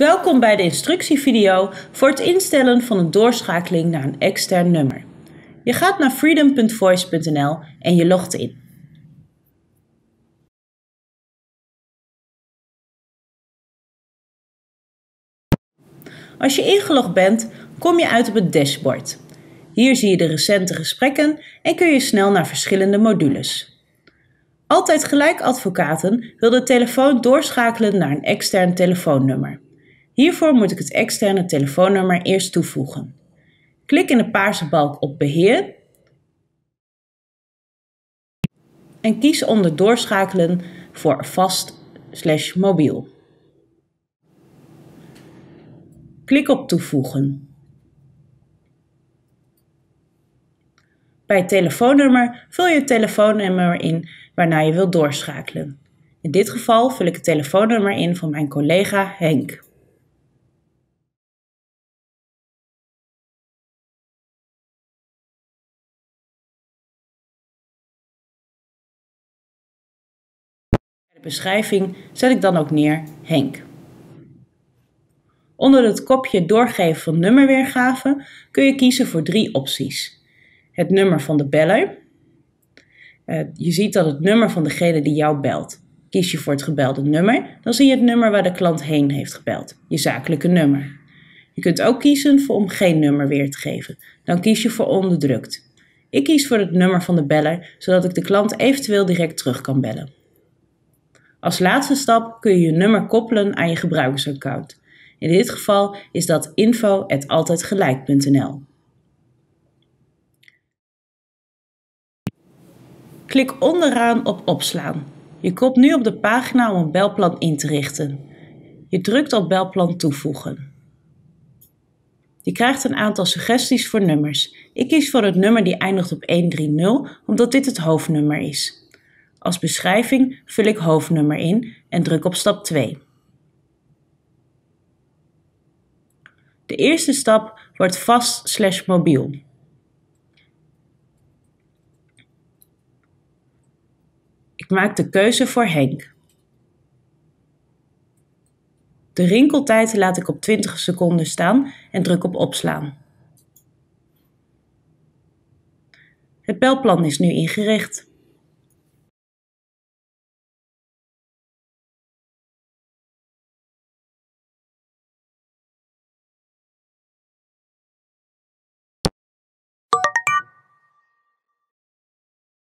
Welkom bij de instructievideo voor het instellen van een doorschakeling naar een extern nummer. Je gaat naar freedom.voice.nl en je logt in. Als je ingelogd bent, kom je uit op het dashboard. Hier zie je de recente gesprekken en kun je snel naar verschillende modules. Altijd Gelijk Advocaten wil de telefoon doorschakelen naar een extern telefoonnummer. Hiervoor moet ik het externe telefoonnummer eerst toevoegen. Klik in de paarse balk op Beheer en kies onder Doorschakelen voor vast slash mobiel. Klik op Toevoegen. Bij het telefoonnummer vul je het telefoonnummer in waarna je wilt doorschakelen. In dit geval vul ik het telefoonnummer in van mijn collega Henk. Beschrijving zet ik dan ook neer Henk. Onder het kopje doorgeven van nummerweergave kun je kiezen voor drie opties. Het nummer van de beller. Uh, je ziet dat het nummer van degene die jou belt. Kies je voor het gebelde nummer, dan zie je het nummer waar de klant heen heeft gebeld, je zakelijke nummer. Je kunt ook kiezen voor om geen nummer weer te geven. Dan kies je voor onderdrukt. Ik kies voor het nummer van de beller, zodat ik de klant eventueel direct terug kan bellen. Als laatste stap kun je je nummer koppelen aan je gebruikersaccount. In dit geval is dat info@altijdgelijk.nl. Klik onderaan op opslaan. Je komt nu op de pagina om een belplan in te richten. Je drukt op belplan toevoegen. Je krijgt een aantal suggesties voor nummers. Ik kies voor het nummer die eindigt op 130 omdat dit het hoofdnummer is. Als beschrijving vul ik hoofdnummer in en druk op stap 2. De eerste stap wordt vast slash mobiel. Ik maak de keuze voor Henk. De rinkeltijd laat ik op 20 seconden staan en druk op opslaan. Het belplan is nu ingericht.